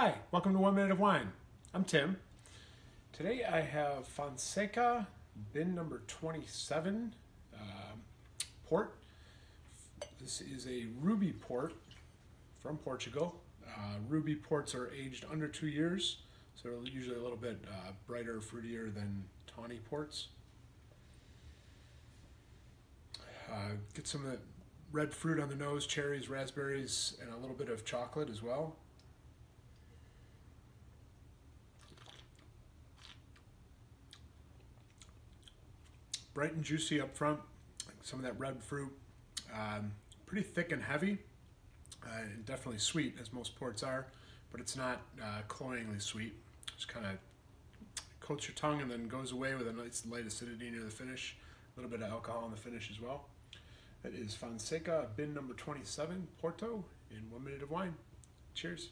Hi, welcome to One Minute of Wine. I'm Tim. Today I have Fonseca bin number 27 uh, port. This is a ruby port from Portugal. Uh, ruby ports are aged under two years, so they're usually a little bit uh, brighter, fruitier than tawny ports. Uh, get some of the red fruit on the nose, cherries, raspberries, and a little bit of chocolate as well. Bright and juicy up front, some of that red fruit. Um, pretty thick and heavy, uh, and definitely sweet as most ports are, but it's not uh, cloyingly sweet. Just kind of coats your tongue and then goes away with a nice light acidity near the finish. A little bit of alcohol in the finish as well. That is Fonseca bin number 27, Porto, in one minute of wine. Cheers.